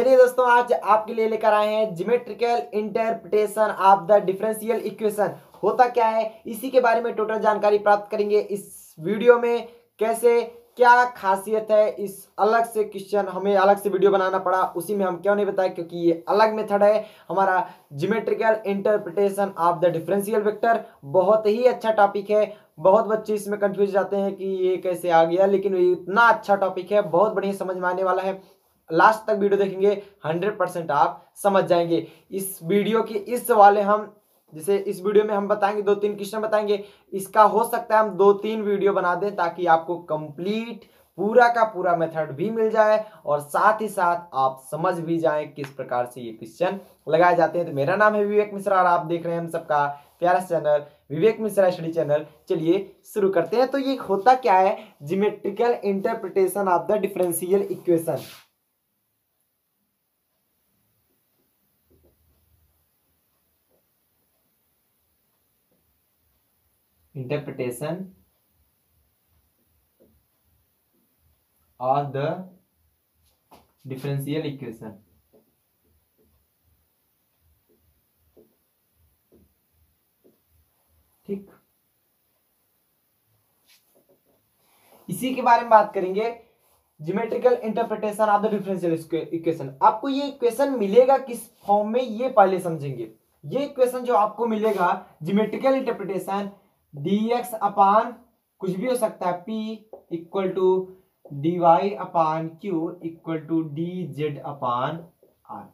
चलिए दोस्तों, आज आपके लिए लेकर आए हैं geometrical interpretation of the differential equation होता क्या है? इसी के बारे में टोटल जानकारी प्राप्त करेंगे इस वीडियो में। कैसे? क्या खासियत है? इस अलग से क्वेश्चन हमें अलग से वीडियो बनाना पड़ा। उसी में हम क्यों नहीं बताए? क्योंकि ये अलग मेथड है। हमारा geometrical interpretation of the differential vector बहुत ही अच्छा टॉपिक है। बहुत बच्चे इसमें कंफ्यूज जाते हैं कि ये कैसे आ गया, लेकिन ये इतना अच्छा टॉपिक है। बहुत बढ़िया समझ में आने वाला है। लास्ट तक वीडियो देखेंगे, हंड्रेड परसेंट आप समझ जाएँगे। इस वीडियो की, इस वाले हम, जैसे इस वीडियो में हम बताएँगे दो तीन क्वेश्चन बताएँगे। इसका हो सकता है हम दो तीन वीडियो बना दें ताकि आपको कंप्लीट पूरा का पूरा मेथड भी मिल जाए और साथ ही साथ आप समझ भी जाएँ किस प्रकार से ये क्वेश्चन लगाए जाते हैं। तो मेरा नाम है विवेक मिश्रा और आप देख रहे हैं हम सबका प्यारा channel, Vivek Mishra study channel. चलिए शुरू करते हैं। तो ये होता क्या है? Geometrical interpretation of the differential equation interpretation of the differential equation. ठीक। इसी के बारे में बात करेंगे। Geometrical interpretation of the differential equation आपको ये इक्वेशन मिलेगा किस फॉर्म में, ये पहले समझेंगे। ये इक्वेशन जो आपको मिलेगा geometrical interpretation D X upon कुछ भी हो सकता है P equal to D Y upon Q equal to D Z upon R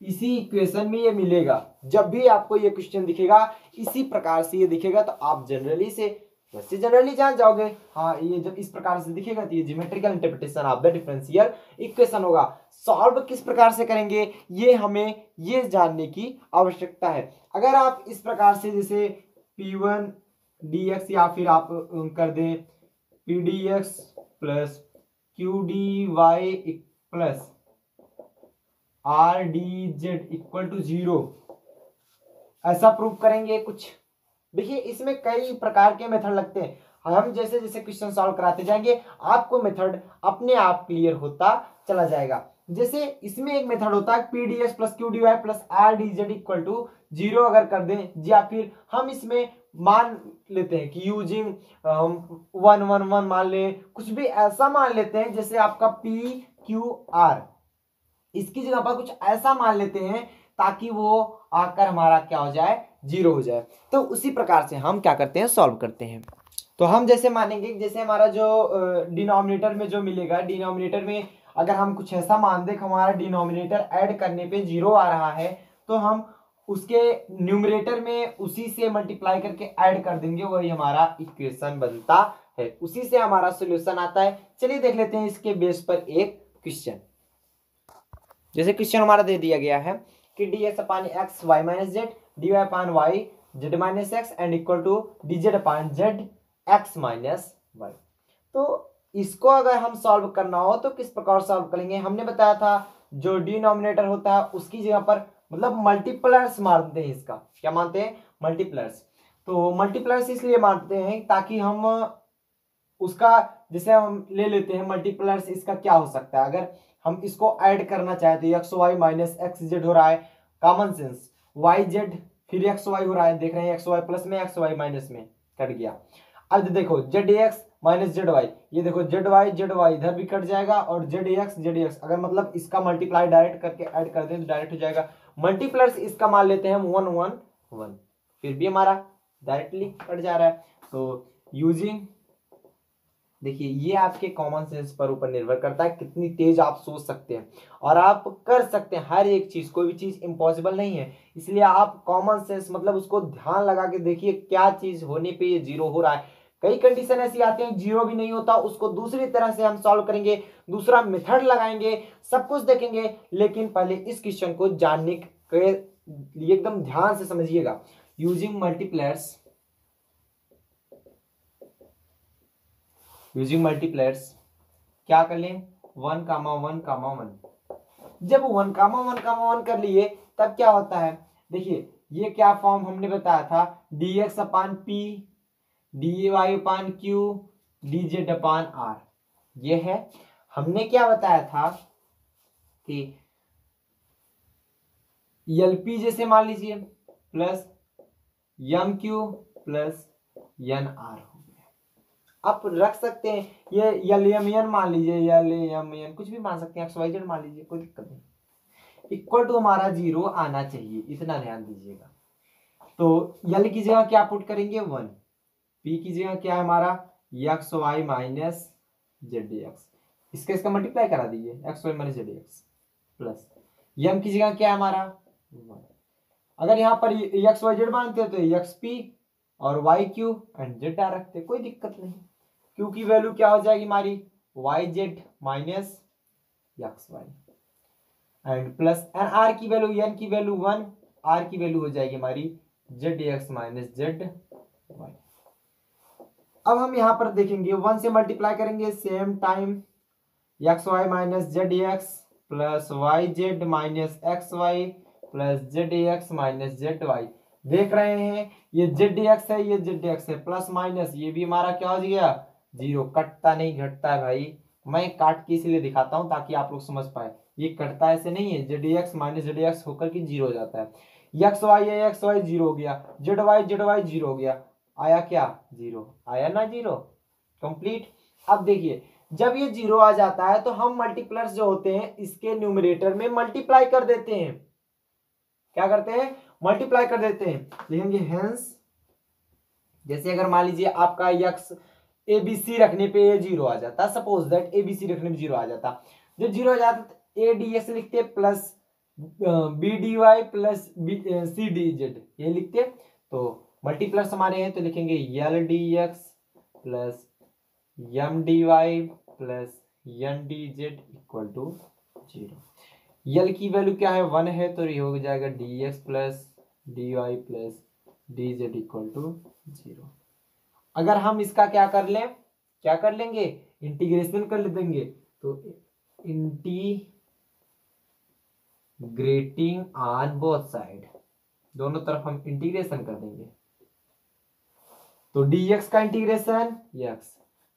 इसी इक्वेशन में ये मिलेगा। जब भी आपको ये क्वेश्चन दिखेगा, इसी प्रकार से ये दिखेगा तो आप जनरली से वैसे जनरली जान जाओगे। हाँ ये जब इस प्रकार से दिखेगा तो ये geometrical interpretation of the differential equation होगा। सॉल्व किस प्रकार से करेंगे, ये हमें ये जानने की आवश्यकता है। अगर आप इस प्रकार से जैसे पी वन डी एक्स या फिर आप कर दें P D X plus Q D Y plus R D Z equal to zero ऐसा प्रूव करेंगे कुछ। देखिए, इसमें कई प्रकार के मेथड लगते हैं। हम जैसे जैसे क्वेश्चन सॉल्व कराते जाएँगे, आपको मेथड अपने आप क्लियर होता चला जाएगा। जैसे इसमें एक मेथड होता है P D S plus Q D Y plus R D Z equal to zero अगर कर दें, या फिर हम इसमें मान लेते हैं कि यूजिंग वन वन वन मान लें, कुछ भी ऐसा मान लेते हैं जैसे आपका पी क्यू आर इसकी जगह पर कुछ ऐसा मान लेते हैं ताकि वो आकर हमारा क्या हो जाए ज़ीरो हो जाए। तो उसी प्रकार से हम क्या करते हैं सॉल्व करते हैं। तो हम जैसे मानेंगे जैसे हमारा जो डिनोमिनेटर में जो मिलेगा डिनोमिनेटर में अगर हम कुछ ऐसा मान दें हमारा डिनोमिनेटर ऐड करने पे ज़ीरो आ रहा है तो हम उसके न्यूमरेटर में उसी से मल्टीप्लाई करके ऐड कर देंगे, वही हमारा इक्वेशन बनता है। उसी से हमारा सोल्यूशन आता है। चलिए देख लेते हैं इसके बेस पर एक क्वेश्चन। जैसे क्वेश्चन हमारा दे दिया गया है कि D X upon X Y minus Z D Y upon Y Z minus X and equal to D Z upon Z X minus Y तो इसको अगर हम सॉल्व करना हो तो किस प्रकार सॉल्व करेंगे? हमने बताया था, जो डिनोमिनेटर होता है, उसकी जगह पर मतलब मल्टीप्लर्स मानते हैं इसका। क्या मानते हैं? मल्टीप्लर्स तो मल्टीप्लर्स इसलिए मानते हैं ताकि हम, उसका, जैसे हम ले लेते हैं मल्टीप्लर्स इसका क्या हो सकता है? अगर हम इसको ऐड करना चाहते हैं X Y minus X Z हो रहा है कॉमन सेंस वाई जेड फिर एक्स वाई हो रहा है, देख रहे हैं एक्स वाई प्लस में एक्स वाई माइनस में, कट गया। अब देखो Z X minus Z Y. ये देखो, जेड वाई जेड वाई, इधर भी कट जाएगा और जेड एक्स जेड एक्स। अगर मतलब इसका मल्टीप्लाई डायरेक्ट करके ऐड कर दें तो डायरेक्ट हो जाएगा। मल्टीप्लर्स इसका मान लेते हैं वन वन वन। फिर भी हमारा डायरेक्टली कट जा रहा है। तो यूजिंग देखिए, ये आपके कॉमन सेंस पर ऊपर निर्भर करता है कितनी तेज आप सोच सकते हैं। और आप कर सकते हैं, हर एक चीज़, कोई भी चीज़ इम्पॉसिबल नहीं है। इसलिए आप कॉमन सेंस मतलब उसको ध्यान लगा के देखिए क्या चीज़ होने पे ये ज़ीरो हो रहा है। कई कंडीशन ऐसी आती हैं ज़ीरो भी नहीं होता, उसको दूसरी तरह से हम सॉल्व करेंगे, दूसरा मेथड लगाएँगे, सब कुछ देखेंगे, लेकिन पहले इस क्वेश्चन को जानने के लिए एकदम ध्यान से समझिएगा। यूजिंग मल्टीप्लेयर्स यूजिंग मल्टीप्लेयर्स क्या कर लें? One comma one comma one जब one comma one comma one कर लिए, तब क्या होता है? देखिए, ये क्या फॉर्म हमने बताया था? D X upon P D A Y upon Q, D Z upon R. ये है। हमने क्या बताया था कि एल पी जैसे मान लीजिए, plus M Q, plus N R हो गया। आप रख सकते हैं। ये एल एम एन मान लीजिए, एल एम एन कुछ भी मान सकते हैं। एक्स, वाई, जेड मान लीजिए, कोई दिक्कत नहीं। इक्वल टू हमारा ज़ीरो आना चाहिए, इतना ध्यान दीजिएगा। तो यल की जगह क्या पुट करेंगे? वन। पी की जगह क्या है हमारा? X Y minus Z X इसका इसका मल्टीप्लाई करा दीजिए X Y minus Z X plus M की जगह क्या है हमारा? अगर यहाँ पर एक्स वाई जेड मानते हो तो एक्स पी और Y Q and Z R रखते कोई दिक्कत नहीं। क्यू की वैल्यू क्या हो जाएगी हमारी? Y Z minus X Y and plus N R की वैल्यू एन की वैल्यू वन आर की वैल्यू हो जाएगी हमारी Z X minus Z Y अब हम यहाँ पर देखेंगे वन से मल्टीप्लाई करेंगे same time X Y minus Z X plus Y Z minus X Y plus Z X minus Z Y देख रहे हैं, ये जेड एक्स है, ये जेड एक्स है प्लस माइनस ये भी हमारा क्या हो गया? ज़ीरो कटता नहीं, घटता है भाई। मैं काट के इसलिए दिखाता हूँ ताकि आप लोग समझ पाए। ये कटता ऐसे नहीं है Z X minus Z X होकर के ज़ीरो हो जाता है। X Y X Y zero हो गया Z Y Z Y zero हो गया। आया क्या? ज़ीरो आया ना ज़ीरो कंप्लीट अब देखिए, जब ये ज़ीरो आ जाता है तो हम मल्टीप्लस जो होते हैं, इसके न्यूमरेटर में मल्टीप्लाई कर देते हैं। क्या करते हैं? मल्टीप्लाई कर देते हैं। लिखेंगे हेंस जैसे अगर मान लीजिए आपका यक्स ए बी सी रखने पे ये ज़ीरो आ जाता। Suppose that A B C रखने में ज़ीरो आ जाता। जब ज़ीरो आ जाता ए डी एस लिखते plus B D Y plus C D Z ये लिखते तो मल्टीप्लस हमारे हैं तो लिखेंगे L D X plus M D Y plus N D Z equal to zero L की वैल्यू क्या है? वन है तो ये हो जाएगा D X plus D Y plus D Z equal to zero अगर हम इसका क्या कर लें? क्या कर लेंगे? इंटीग्रेशन कर ले देंगे तो integrating on both side दोनों तरफ़ हम इंटीग्रेशन कर देंगे। तो dx का इंटीग्रेशन x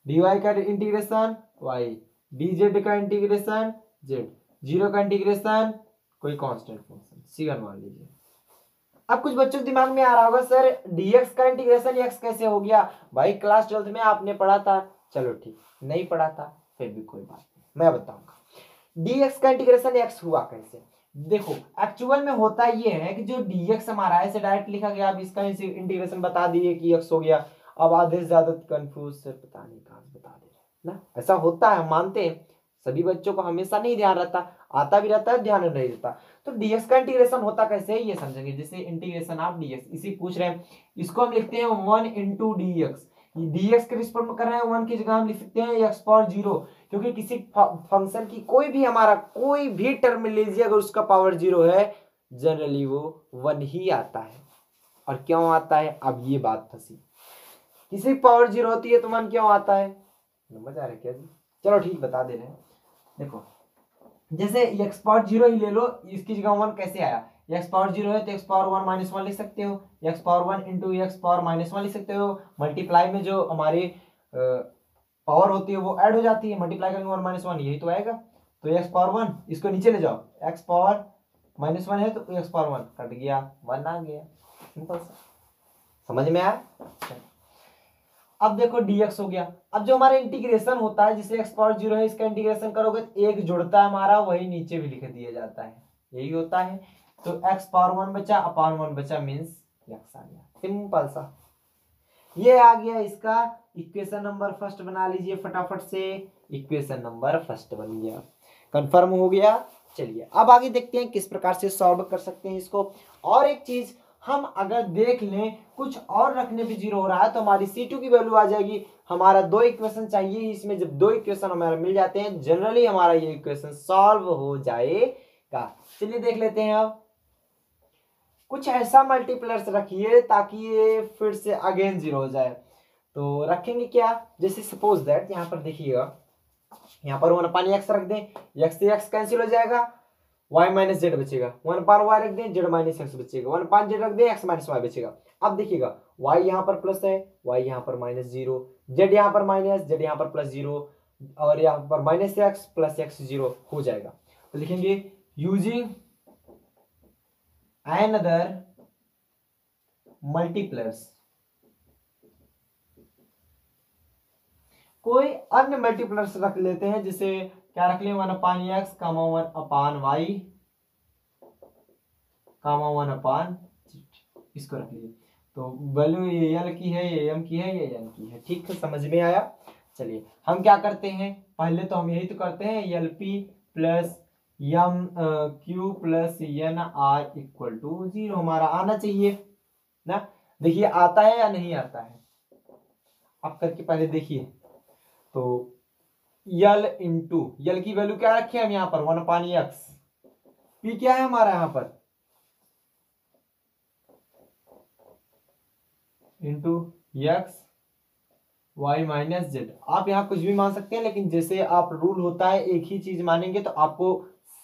dy का इंटीग्रेशन y. dz का इंटीग्रेशन z. ज़ीरो का इंटीग्रेशन कोई कांस्टेंट फ़ंक्शन सिगन मान लीजिए। अब कुछ बच्चों के दिमाग में आ रहा होगा, सर, dx का इंटीग्रेशन x कैसे हो गया? भाई क्लास ट्वेल्थ में आपने पढ़ा था। चलो ठीक, नहीं पढ़ा था, फिर भी कोई बात नहीं। मैं बताऊँगा। dx का इंटीग्रेशन x हुआ कैसे? देखो एक्चुअल में होता ये है कि जो dx हमारा ऐसे डायरेक्ट लिखा गया, अब इसका इंटीग्रेशन बता दिए कि x हो गया। अब आधे से ज़्यादा कंफ्यूज सर पता नहीं कहाँ बता दे रहे ना? ऐसा होता है मानते हैं। सभी बच्चों को हमेशा नहीं ध्यान रहता, आता भी रहता है, ध्यान नहीं रहता। तो dx का इंटीग्रेशन होता कैसे है, ये समझेंगे। जैसे इंटीग्रेशन ऑफ़ dx इसी पूछ रहे हैं, इसको हम लिखते हैं one into D X dx के रिस्पेक्ट में कर रहे हैं, वन की जगह हम लिख सकते हैं एक्स पावर ज़ीरो क्योंकि किसी फ़ंक्शन की कोई भी हमारा कोई भी टर्म लीजिए, अगर उसका पावर ज़ीरो है जनरली वो वन ही आता है। और क्यों आता है? अब ये बात फंसी। किसी पावर ज़ीरो होती है तो वन क्यों आता है? समझ आ रहा क्या जी? चलो ठीक, बता दे रहे हैं। देखो, जैसे एक्स पावर ज़ीरो ही ले लो, इसकी जगह वन कैसे आया? एक्स पावर ज़ीरो है तो X power one minus one लिख सकते हो। X power one into X power minus one लिख सकते हो। मल्टीप्लाई में जो हमारी पावर होती है, वो ऐड हो जाती है। मल्टीप्लाई करेंगे वन माइनस वन यही तो आएगा। तो एक्स पावर वन इसको नीचे ले जाओ। एक्स पावर माइनस वन है तो एक्स पावर वन कट गया। वन आ गया। सिंपल सा। समझ में आया? अब देखो dx हो गया। अब जो हमारा इंटीग्रेशन होता है, जिसे एक्स पावर ज़ीरो है, इसका इंटीग्रेशन करोगे एक जुड़ता है हमारा, वही नीचे भी लिख दिया जाता है। यही होता है। तो x पावर वन बचा अपावर वन बचा मीन्स x आ गया। सिंपल सा। ये आ गया इसका इक्वेशन नंबर फ़र्स्ट बना लीजिए फटाफट से। इक्वेशन नंबर फ़र्स्ट बन गया। कंफर्म हो गया। चलिए, अब आगे देखते हैं किस प्रकार से सॉल्व कर सकते हैं इसको। और एक चीज़, हम अगर देख लें, कुछ और रखने पे ज़ीरो हो रहा है तो हमारी सी की वैल्यू आ जाएगी। हमारा दो इक्वेशन चाहिए, इसमें जब दो इक्वेशन हमारे मिल जाते हैं जनरली हमारा ये इक्वेशन सॉल्व हो जाएगा। चलिए देख लेते हैं अब। कुछ ऐसा मल्टीप्लर्स रखिए ताकि ये फिर से अगेन ज़ीरो हो जाए। तो रखेंगे क्या? जैसे सपोज़ दैट यहाँ पर देखिएगा। यहाँ पर वन पानी एक्स रख दें। एक्स से एक्स कैंसिल हो जाएगा। वाई माइनस जेड बचेगा। वन पार वाई रख दें जेड माइनस एक्स बचेगा। वन पान जेड रख दें एक्स माइनस वाई बचेगा। अब देखिएगा वाई यहाँ पर प्लस है वाई यहाँ पर माइनस ज़ीरो जेड यहाँ पर माइनस जेड यहाँ पर प्लस ज़ीरो और यहाँ पर minus X plus X zero हो जाएगा। तो लिखेंगे यूजिंग अदर मल्टीप्लर्स कोई अन्य मल्टीप्लर्स रख लेते हैं, जिसे क्या रख लें? One upon X comma one upon Y comma one upon इसको रख लीजिए। तो वैल्यू ये एल की है, ये एम की है, ये एन की है। ठीक है समझ में आया? चलिए, हम क्या करते हैं? पहले तो हम यही तो करते हैं L P plus M Q plus N R equal to zero हमारा आना चाहिए, ना? देखिए आता है या नहीं आता है? आप करके पहले देखिए। तो यल इंटू यल की वैल्यू क्या रखी हम यहाँ पर? वन पानी एक्स पी क्या है हमारा यहाँ पर? Into x y minus z आप यहाँ कुछ भी मान सकते हैं, लेकिन जैसे आप रूल होता है, एक ही चीज़ मानेंगे तो आपको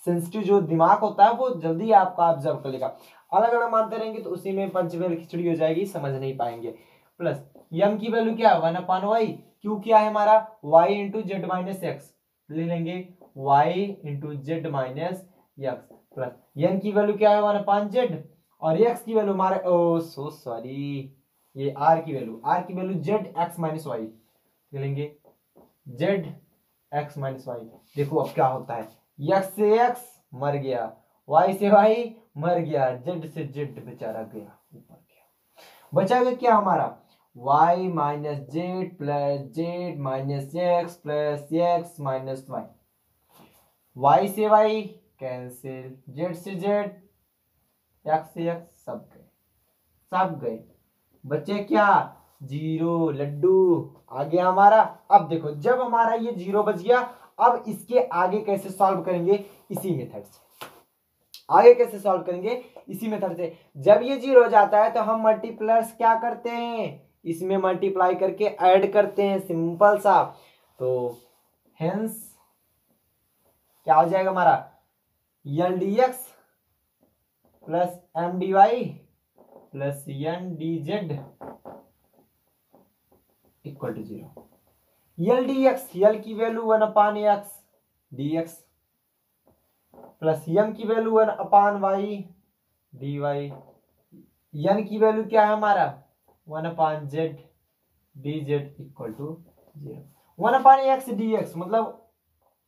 सेंसिटिव जो दिमाग होता है, वो जल्दी आपका ऑब्ज़र्व कर लेगा। अलग अलग मानते रहेंगे तो उसी में पंचमेल खिचड़ी हो जाएगी, समझ नहीं पाएँगे। प्लस यम की वैल्यू क्या? है वन अपान वाई क्यू क्या है हमारा? Y into z minus x ले लेंगे y into z minus x plus n की वैल्यू क्या है? वन अपान जेड और एक्स की वैल्यू हमारे ओ सो सॉरी ये आर की वैल्यू आर की value z x minus y ले लेंगे जेड एक्स माइनस वाई देखो अब क्या होता है। एक्स से एक्स मर गया वाई से वाई मर गया जेड से जेड बेचारा गया, ऊपर गया। बचा गया क्या हमारा? Y minus z plus z minus x plus x minus y y से वाई कैंसिल जेड से जेड एक्स से एक्स सब गए। सब गए। बच्चे क्या? ज़ीरो। लड्डू। आ गया हमारा। अब देखो, जब हमारा ये ज़ीरो बच गया अब इसके आगे कैसे सॉल्व करेंगे? इसी मेथड से। आगे कैसे सॉल्व करेंगे? इसी मेथड से। जब ये ज़ीरो हो जाता है तो हम मल्टीप्लस क्या करते हैं? इसमें मल्टीप्लाई करके ऐड करते हैं सिंपल सा। तो हेंस क्या हो जाएगा हमारा? L d x plus m d y plus n d z equal to zero l d x l की value one upon x d x plus m की value one upon y d y n की value क्या है हमारा? One upon z d z equal to zero one upon x d x मतलब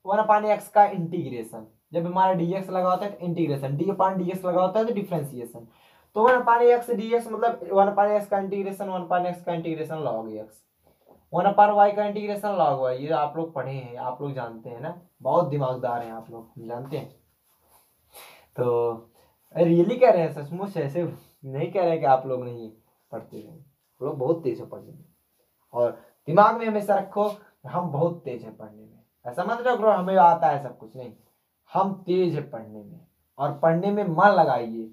one upon x का integration जब हमारा D x लगा होता है तो integration d upon d x लगा होता है तो डिफ्रेंसिएशन तो one upon x d x मतलब वन अपान एक्स का इंटीग्रेशन वन अपान एक्स का integration log x one upon y का इंटीग्रेशन लॉग वाई ये आप लोग पढ़े हैं, आप लोग जानते हैं ना? बहुत दिमागदार हैं आप लोग जानते हैं। तो रियली कह रहे हैं, सचमुच ऐसे नहीं कह रहे कि आप लोग नहीं पढ़ते हैं। आप लोग बहुत तेज है पढ़ने में। और दिमाग में हमेशा रखो हम बहुत तेज है पढ़ने में। ऐसा मत रखो, हमें आता है सब कुछ, नहीं। हम तेज है पढ़ने में। और पढ़ने में मन लगाइए,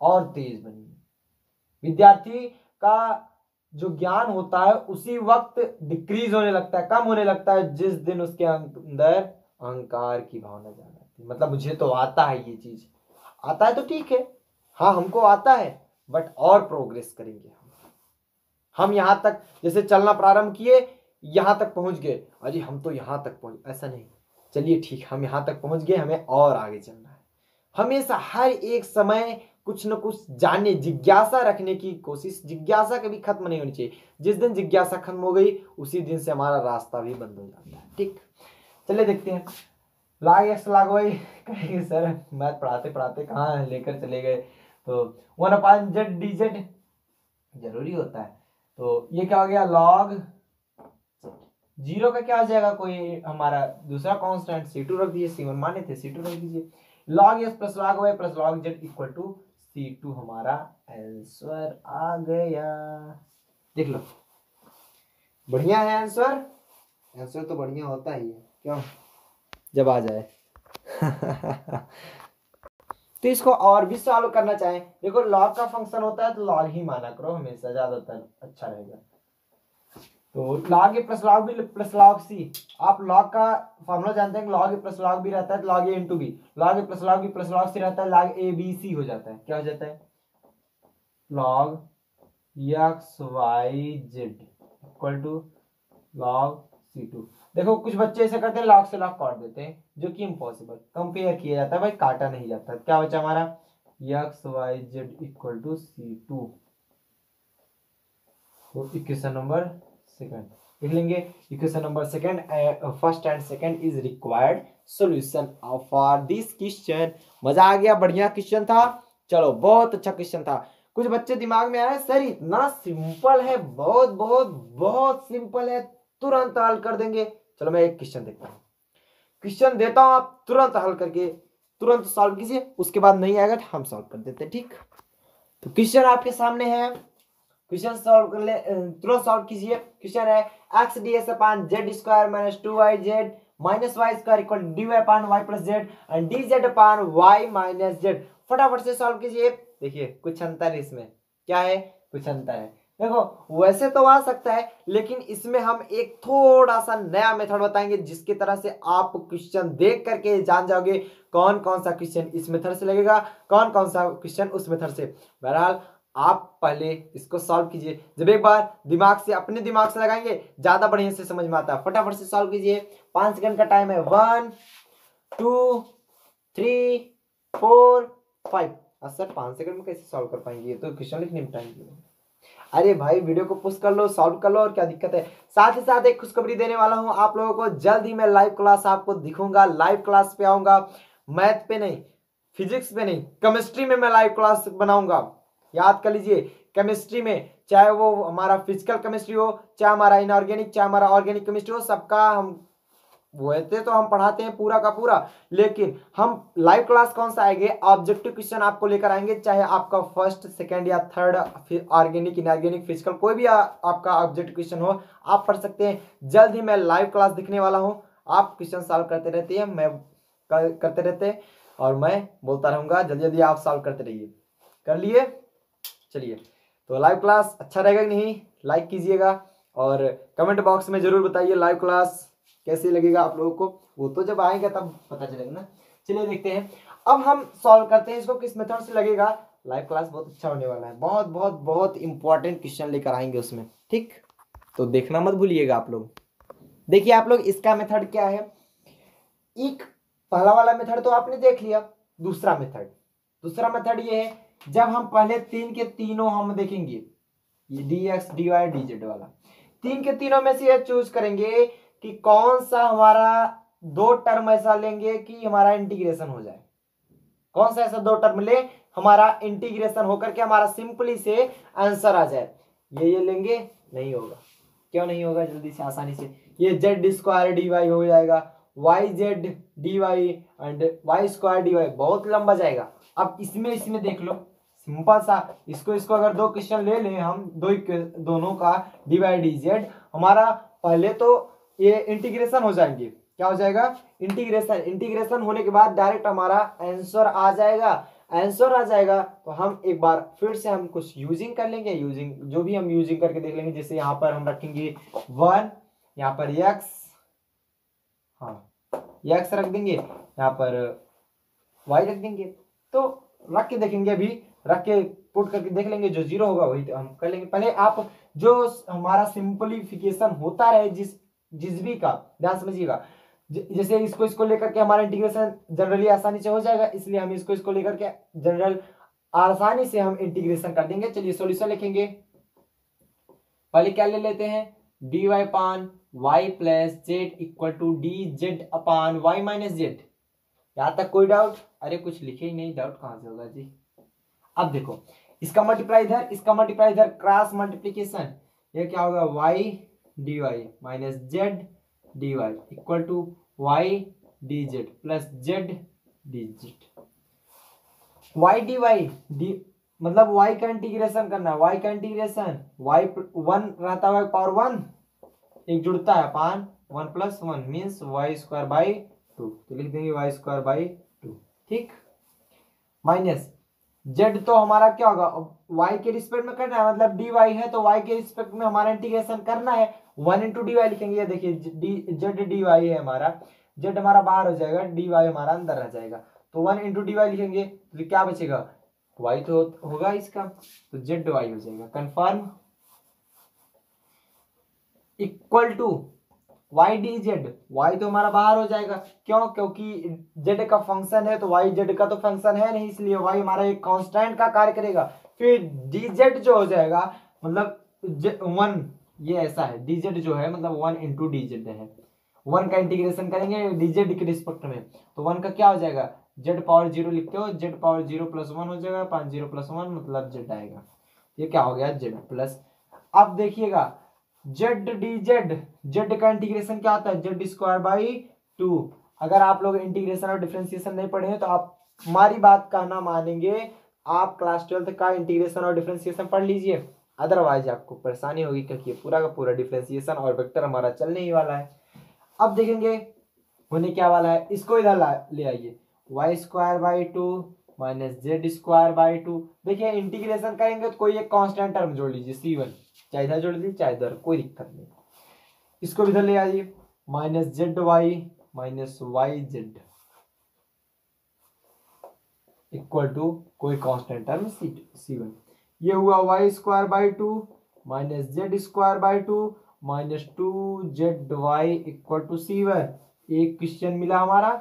और तेज बनिए। विद्यार्थी का जो ज्ञान होता है, उसी वक्त डिक्रीज होने लगता है, कम होने लगता है, जिस दिन उसके अंदर अहंकार की भावना जान आती है। मतलब मुझे तो आता है ये चीज़। आता है तो ठीक है। हाँ हमको आता है बट और प्रोग्रेस करेंगे हम। हम यहाँ तक, जैसे चलना प्रारंभ किए, यहाँ तक पहुँच गए। अरे, हम तो यहाँ तक पहुँच, ऐसा नहीं। चलिए ठीक हम यहाँ तक पहुँच गए, हमें और आगे चलना है। हमेशा, हर एक समय कुछ न कुछ जानने जिज्ञासा रखने की कोशिश, जिज्ञासा कभी खत्म नहीं होनी चाहिए। जिस दिन जिज्ञासा खत्म हो गई, उसी दिन से हमारा रास्ता भी बंद हो जाता है। ठीक? चलिए देखते हैं। लाग एक्स लाग वही कहेंगे सर मैथ पढ़ाते पढ़ाते कहाँ लेकर चले गए? तो one upon z d z. ज़रूरी होता है। तो ये क्या हो गया? लॉग ज़ीरो का क्या आ जाएगा? कोई हमारा दूसरा कॉन्स्टेंट सी टू रख दीजिए सी वन माने थे सी टू रख दीजिए। Log s plus log y, plus log z equal to c two हमारा आंसर आ गया। देख लो। बढ़िया है आंसर? आंसर तो बढ़िया होता ही है। क्यों? जब आ जाए। तो इसको और भी सॉल्व करना चाहें। देखो लॉग का फ़ंक्शन होता है तो लॉग ही माना करो, हमेशा ज़्यादातर अच्छा रहेगा। तो log a plus log b plus log c आप लॉग का फॉर्मूला जानते हैं log a plus log b रहता है तो log a into b log a plus log b plus log c रहता है लॉग ए बी सी हो जाता है। क्या हो जाता है? Log x y z equal to log c two देखो, कुछ बच्चे ऐसे करते हैं लॉग से लॉक काट देते हैं, जो कि इम्पॉसिबल कंपेयर किया जाता है, भाई काटा नहीं जाता। क्या बचा हमारा? X y z equal to c two equation number second लिख लेंगे equation number second first and second is required solution for this question मज़ा आ गया, बढ़िया क्वेश्चन था। चलो, बहुत अच्छा क्वेश्चन था। कुछ बच्चे दिमाग में आया सर, इतना सिंपल है, बहुत बहुत बहुत सिंपल है, तुरंत हल कर देंगे। चलो, मैं एक क्वेश्चन देखता हूँ। क्वेश्चन देता हूँ आप, तुरंत हल करके, तुरंत सॉल्व कीजिए, उसके बाद नहीं आएगा तो हम सॉल्व कर देते ठीक? तो क्वेश्चन आपके सामने है। क्वेश्चन सॉल्व कर ले तुरंत सॉल्व कीजिए। क्वेश्चन है x d s upon z square minus two y minus y square equal d y upon y plus z and d z upon y minus z फटाफट से सॉल्व कीजिए। देखिए, कुछ अंतर है इसमें। क्या है? कुछ अंतर है। देखो, वैसे तो आ सकता है, लेकिन इसमें हम एक थोड़ा सा नया मेथड बताएँगे, जिसकी तरह से आप क्वेश्चन देख करके जान जाओगे कौन कौन सा क्वेश्चन इस मेथड से लगेगा कौन कौन सा क्वेश्चन उस मेथड से। बहरहाल आप पहले इसको सॉल्व कीजिए। जब एक बार दिमाग से, अपने दिमाग से लगाएँगे, ज़्यादा बढ़िया से समझ में आता है। फटाफट से सॉल्व कीजिए। पाँच सेकंड का टाइम है। One two three four five sir, पाँच सेकंड में कैसे सॉल्व कर पाएँगे? तो क्वेश्चन लिखने में टाइम अरे भाई वीडियो को पुश कर लो सॉल्व कर लो, और क्या दिक्कत है? साथ ही साथ एक खुशखबरी देने वाला हूँ आप लोगों को। जल्द ही मैं लाइव क्लास आपको दिखूँगा। लाइव क्लास पे आऊँगा। मैथ पे नहीं फिजिक्स पे नहीं केमिस्ट्री में मैं लाइव क्लास बनाऊँगा। याद कर लीजिए केमिस्ट्री में चाहे वो हमारा फ़िज़िकल केमिस्ट्री हो चाहे हमारा इनऑर्गेनिक चाहे हमारा ऑर्गेनिक केमिस्ट्री हो सबका हम वैसे तो हम पढ़ाते हैं पूरा का पूरा लेकिन हम लाइव क्लास कौन सा आएँगे? ऑब्जेक्टिव क्वेश्चन आपको लेकर आएँगे चाहे आपका फ़र्स्ट सेकंड या थर्ड ऑर्गेनिक इनऑर्गेनिक फ़िज़िकल कोई भी आ, आपका ऑब्जेक्टिव क्वेश्चन हो आप पढ़ सकते हैं। जल्द ही मैं लाइव क्लास दिखने वाला हूँ। आप क्वेश्चन सॉल्व करते रहते हैं मैं करते रहते और मैं बोलता रहूँगा जल्दी जल्दी आप सॉल्व करते रहिए। कर लिए? चलिए तो लाइव क्लास अच्छा रहेगा कि नहीं? लाइक कीजिएगा और कमेंट बॉक्स में ज़रूर बताइए लाइव क्लास कैसे लगेगा आप लोगों को। वो तो जब आएगा तब पता चलेगा ना। चलिए देखते हैं। अब हम सॉल्व करते हैं इसको, किस मेथड से लगेगा। लाइव क्लास बहुत अच्छा होने वाला है। बहुत बहुत बहुत इंपॉर्टेंट क्वेश्चन लेकर आएँगे उसमें। ठीक? तो देखना मत भूलिएगा आप लोग। देखिए आप लोग, इसका मेथड क्या है? एक, पहला वाला मेथड तो आपने देख लिया, दूसरा मेथड दूसरा मेथड ये है जब हम पहले तीन के तीनों हम देखेंगे d x d y d z वाला। तीन के तीनों में से यह चूज़ करेंगे कि कौन सा हमारा दो टर्म ऐसा लेंगे कि हमारा इंटीग्रेशन हो जाए। कौन सा ऐसा दो टर्म ले, हमारा इंटीग्रेशन होकर के हमारा सिंपली से आंसर आ जाए। ये ये लेंगे, नहीं होगा। क्यों नहीं होगा? जल्दी से, आसानी से। ये जेड स्क्वायर डी वाई हो जाएगा y z d y and y square d y बहुत लंबा जाएगा। अब इसमें इसमें देख लो। सिंपल सा। इसको इसको अगर दो क्वेश्चन ले लें, हम दो दोनों का डी वाई डी जेड हमारा पहले तो ये इंटीग्रेशन हो जाएँगे। क्या हो जाएगा? इंटीग्रेशन इंटीग्रेशन होने के बाद डायरेक्ट हमारा आंसर आ जाएगा। आंसर आ जाएगा तो हम एक बार फिर से हम कुछ यूजिंग कर लेंगे। यूजिंग जो भी हम यूजिंग करके देख लेंगे, जैसे यहाँ पर हम रखेंगे वन यहाँ पर यक्स हाँ यक्स रख देंगे, यहाँ पर वाई रख देंगे। तो रख के देखेंगे अभी रख के पुट करके देख लेंगे, जो ज़ीरो होगा वही हम कर लेंगे। पहले आप जो हमारा सिंपलीफिकेशन होता रहे, जिस जिस भी का, ध्यान समझिएगा। जैसे इसको इसको लेकर के हमारा इंटीग्रेशन जनरली आसानी से हो जाएगा, इसलिए हम इसको इसको लेकर के जनरल आसानी से हम इंटीग्रेशन कर देंगे। चलिए सोल्यूशन लिखेंगे। पहले क्या ले लेते हैं? D y upon y plus z equal to d z upon y minus z यहाँ तक कोई डाउट अरे कुछ लिखे ही नहीं डाउट कहाँ से होगा जी? अब देखो, इसका मल्टीप्लाई इधर, इसका मल्टीप्लाई इधर क्रॉस मल्टीप्लीकेशन ये क्या होगा? Y d y minus z d y equal to y d z plus z d z y d y d मतलब वाई का इंटीग्रेशन करना है वाई का इंटीग्रेशन वाई वन रहता है पावर वन एक जुड़ता है upon one plus one means y square by two तो लिख देंगे वाई स्क्वायर बाई टू ठीक? माइनस जेड तो हमारा क्या होगा? वाई के रिस्पेक्ट में करना है मतलब डी वाई है तो वाई के रिस्पेक्ट में हमारा इंटीग्रेशन करना है। वन इंटू डी वाई लिखेंगे, ये देखिए जेड डी वाई है हमारा। जेड हमारा बाहर हो जाएगा डी वाई हमारा अंदर रह जाएगा। तो वन इंटू डी वाई लिखेंगे तो क्या बचेगा? वाई तो होगा इसका तो जेड वाई हो जाएगा। Confirm equal to y d z y तो हमारा बाहर हो जाएगा। क्यों? क्योंकि जेड का फ़ंक्शन है तो वाई जेड का तो फ़ंक्शन है नहीं, इसलिए वाई हमारा एक कांस्टेंट का कार्य करेगा। फिर डी जेड जो हो जाएगा मतलब वन ये ऐसा है। डी जेड जो है मतलब वन इंटू डी जेड है। वन का इंटीग्रेशन करेंगे डी जेड के रिस्पेक्ट में। तो वन का क्या हो जाएगा? जेड पावर ज़ीरो लिखते हो z power zero plus one हो जाएगा। पाँच ज़ीरो प्लस वन मतलब जेड आएगा। ये क्या हो गया? जेड प्लस अब देखिएगा जेड डी जेड जेड का इंटीग्रेशन क्या होता है? जेड स्क्वायर बाई टू अगर आप लोग इंटीग्रेशन और डिफ्रेंसिएशन नहीं पढ़े हैं तो आप हमारी बात का ना मानेंगे, आप क्लास ट्वेल्थ का इंटीग्रेशन और डिफ्रेंसिएशन पढ़ लीजिए। अदरवाइज़ आपको परेशानी होगी, क्योंकि पूरा का पूरा डिफ्रेंसिएशन और वेक्टर हमारा चलने ही वाला है। अब देखेंगे, होने क्या वाला है? इसको इधर ले आइए। Y square by two minus z square by two देखिए इंटीग्रेशन करेंगे तो कोई एक कांस्टेंट टर्म जोड़ लीजिए सी वन चाहे इधर जोड़ लीजिए, चाहे इधर, कोई दिक्कत नहीं। इसको भी इधर ले आइए minus z y minus y z equal to कोई constant term c c one ये हुआ y square by two minus z square by two minus two z y equal to c one एक क्वेश्चन मिला हमारा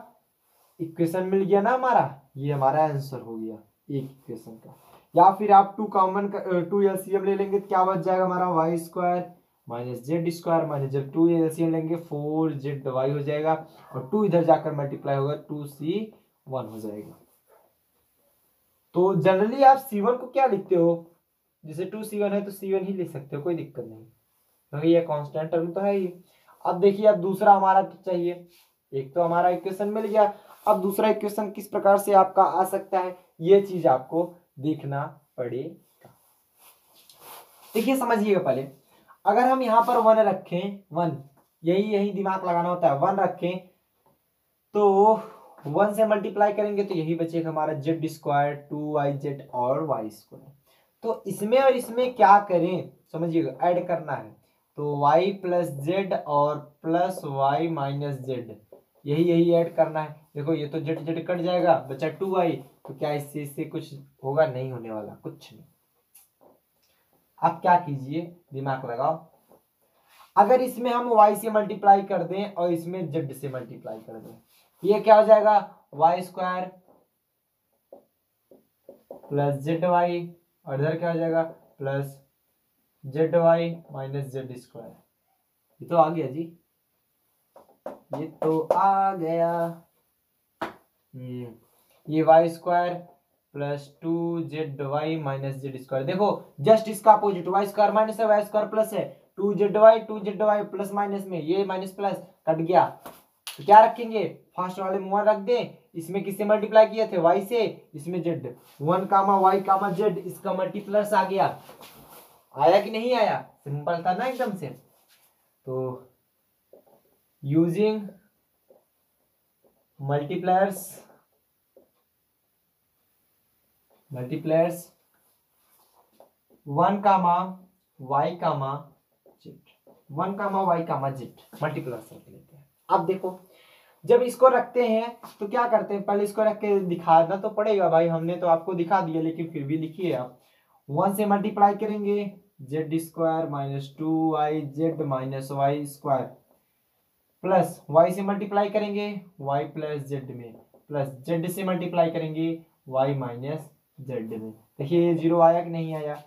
equation मिल गया ना हमारा, ये हमारा आंसर हो गया, एक इक्वेशन का। या फिर आप टू कॉमन टू एलसीएम ले लेंगे तो क्या बच जाएगा हमारा y square minus z square minus जब टू एलसीएम लेंगे फोर जेड वाई हो जाएगा और टू इधर जाकर मल्टीप्लाई होगा टू सी वन हो जाएगा। तो जनरली आप सी वन को क्या लिखते हो? जैसे टू सी वन है तो सी वन ही लिख सकते हो, कोई दिक्कत नहीं। क्योंकि ये कॉन्स्टेंट टर्म तो है ही। अब देखिए, अब दूसरा हमारा चाहिए? एक तो हमारा इक्वेशन मिल गया। अब दूसरा इक्वेशन किस प्रकार से आपका आ सकता है? ये चीज़ आपको देखना पड़ेगा। देखिए, समझिएगा पहले। अगर हम यहाँ पर वन रखें, वन, यही यही दिमाग लगाना होता है, वन रखें तो वन से मल्टीप्लाई करेंगे तो यही बचेगा हमारा z square two y z और वाई स्क्वायर तो इसमें और इसमें क्या करें? समझिएगा ऐड करना है। तो y प्लस जेड और प्लस वाई माइनस जेड यही यही ऐड करना है। देखो, ये तो जेड जेड कट जाएगा, बचा टू वाई तो क्या इससे इससे कुछ होगा? नहीं होने वाला, कुछ नहीं। आप क्या कीजिए? दिमाग लगाओ। अगर इसमें हम y से मल्टीप्लाई कर दें और इसमें z से मल्टीप्लाई कर दें, ये क्या हो जाएगा? Y square plus z y और इधर क्या हो जाएगा? Plus z y minus z square ये तो आ गया जी। ये तो आ गया। ये y square plus two z y minus z square देखो जस्ट इसका अपोजिट वाई स्क्वायर माइनस है वाई स्क्वायर प्लस है। Two z y two z y plus minus में, ये माइनस प्लस कट गया। तो क्या रखेंगे? फ़र्स्ट वाले में वन रख दे। इसमें किससे मल्टीप्लाई किए थे? वाई से। इसमें Z one comma Y comma Z इसका मल्टीप्लस आ गया। आया कि नहीं आया? सिंपल था ना एकदम से। तो using multipliers multipliers one comma y comma z one comma y comma z multipliers रख लेते हैं। अब देखो, जब इसको रखते हैं तो क्या करते हैं? पहले इसको रख के दिखाना तो पड़ेगा भाई, हमने तो आपको दिखा दिया, लेकिन फिर भी लिखिए आप। वन से मल्टीप्लाई करेंगे z square minus two y z minus y square plus y से मल्टीप्लाई करेंगे, वाई प्लस जेड में। प्लस जेड से मल्टीप्लाई करेंगे, वाई माइनस जेड में। देखिए, ये ज़ीरो आया कि नहीं आया?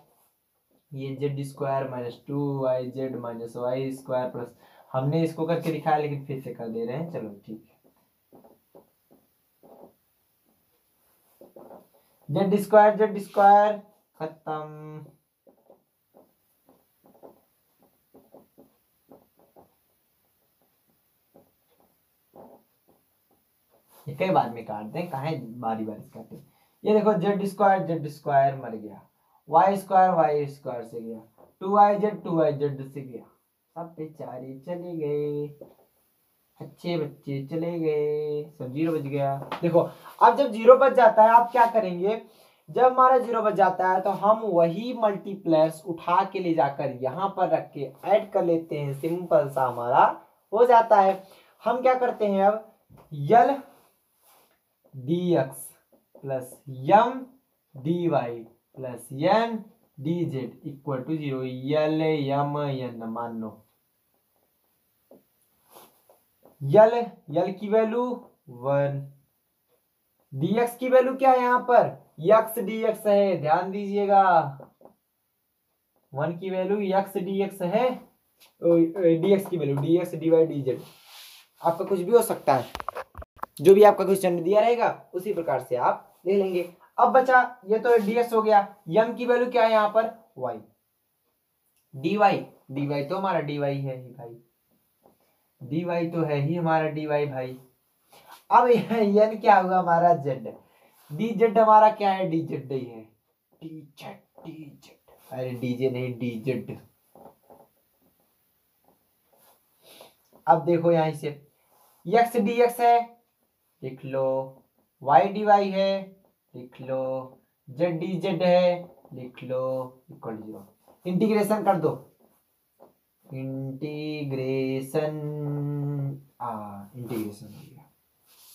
ये z square minus two y z minus y square plus, हमने इसको करके दिखाया, लेकिन फिर से कर दे रहे हैं। चलो, ठीक है। जेड स्क्वायर जेड स्क्वायर, खत्म। कई बार में काटते हैं कहा बारी बारी काटते ये देखो जेड स्क्वायर जेड स्क्वायर मर गया। वाई स्क्वायर वाई स्क्वायर से गया। Two y z two y z से गया। सब बेचारे चले गए। अच्छे बच्चे चले गए। सब ज़ीरो बच गया। देखो, अब जब ज़ीरो बच जाता है, आप क्या करेंगे? जब हमारा ज़ीरो बच जाता है तो हम वही मल्टीप्लेयर्स उठा के ले जाकर यहाँ पर रख के ऐड कर लेते हैं। सिंपल सा हमारा हो जाता है। हम क्या करते हैं अब? L d x plus m d y plus n d z equal to zero l m n मान। लो यल यल की वैल्यू वन dx की वैल्यू क्या है यहाँ पर? X dx है, ध्यान दीजिएगा। वन की वैल्यू x dx है dx की वैल्यू dx dy dz आपका कुछ भी हो सकता है। जो भी आपका क्वेश्चन दिया रहेगा, उसी प्रकार से आप ले लेंगे। अब बचा, ये तो dx हो गया। यम की वैल्यू क्या है यहाँ पर? Y. dy dy तो हमारा dy है ही भाई। dy तो है ही हमारा dy भाई। अब यन क्या हुआ हमारा जेड डी जेड हमारा क्या है? डी जेड ही है। डी जेड डी जेड अरे डीजे नहीं डी जेड अब देखो यहाँ से। एक्स डी एक्स है। लिख लो। वाई डी वाई है, लिख लो। जेड डी जेड है, लिख लो। इक्वल ज़ीरो इंटीग्रेशन कर दो। इंटीग्रेशन आ इंटीग्रेशन हो गया।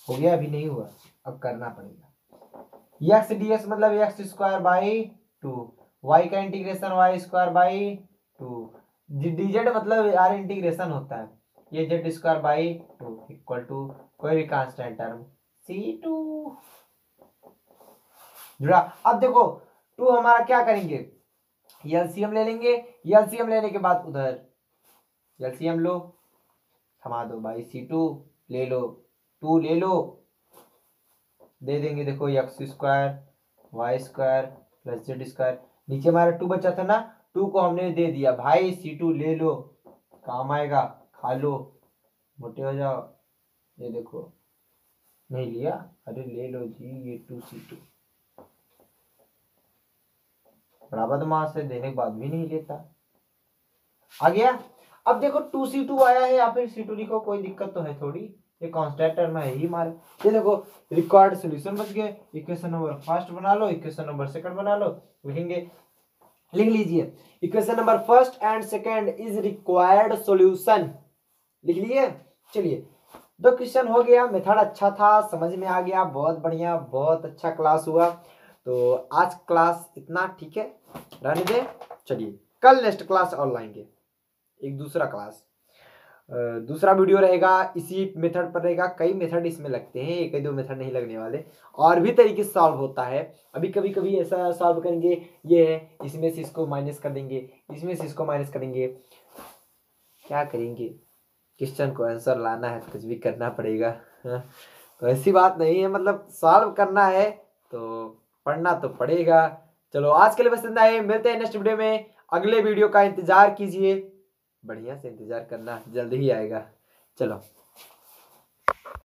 हो गया, अभी नहीं हुआ। अब करना पड़ेगा। एक्स डी एक्स मतलब x square by two y का integration y square by two d z मतलब यार इंटीग्रेशन होता है। ये z square by two equal to कोई भी कांस्टेंट टर्म सी टू जुड़ा। अब देखो टू हमारा क्या करेंगे? एलसीएम ले लेंगे। एलसीएम लेने के बाद उधर एलसीएम लो, थमा दो भाई सी टू ले लो टू ले लो। दे देंगे देखो x square y square plus z square नीचे हमारा टू बचा था ना? टू को हमने दे दिया। भाई सी टू ले लो, काम आएगा। खा लो मोटे हो जाओ। ये देखो, नहीं लिया? अरे ले लो जी, ये टू सी टू बड़ा है, देने के बाद भी नहीं लेता। आ गया? अब देखो टू सी टू आया है या फिर सी टू लिखो, कोई दिक्कत तो है थोड़ी। ये कांस्टेंट टर्म है ही हमारे ये देखो रिक्वायर्ड सॉल्यूशन बच गए। इक्वेशन नंबर फ़र्स्ट बना लो इक्वेशन नंबर सेकंड बना लो, लिखेंगे। लिख लीजिए। Equation number first and second is required solution लिख लिए? चलिए। दो क्वेश्चन हो गया मेथड अच्छा था, समझ में आ गया, बहुत बढ़िया, बहुत अच्छा क्लास हुआ। तो आज क्लास इतना, ठीक है? रहने दे। चलिए, कल नेक्स्ट क्लास और लाएँगे एक दूसरा क्लास दूसरा वीडियो रहेगा, इसी मेथड पर रहेगा। कई मेथड इसमें लगते हैं, एक दो मेथड नहीं लगने वाले। और भी तरीके से सॉल्व होता है। अभी कभी कभी ऐसा सॉल्व करेंगे, ये है, इसमें से इसको माइनस कर देंगे, इसमें से इसको माइनस करेंगे। क्या करेंगे? क्वेश्चन को आंसर लाना है तो कुछ भी करना पड़ेगा हाँ, तो ऐसी बात नहीं है मतलब सॉल्व करना है तो पढ़ना तो पड़ेगा। चलो आज के लिए बस इतना है। मिलते हैं नेक्स्ट वीडियो में। अगले वीडियो का इंतज़ार कीजिए। बढ़िया से इंतज़ार करना जल्द ही आएगा। चलो।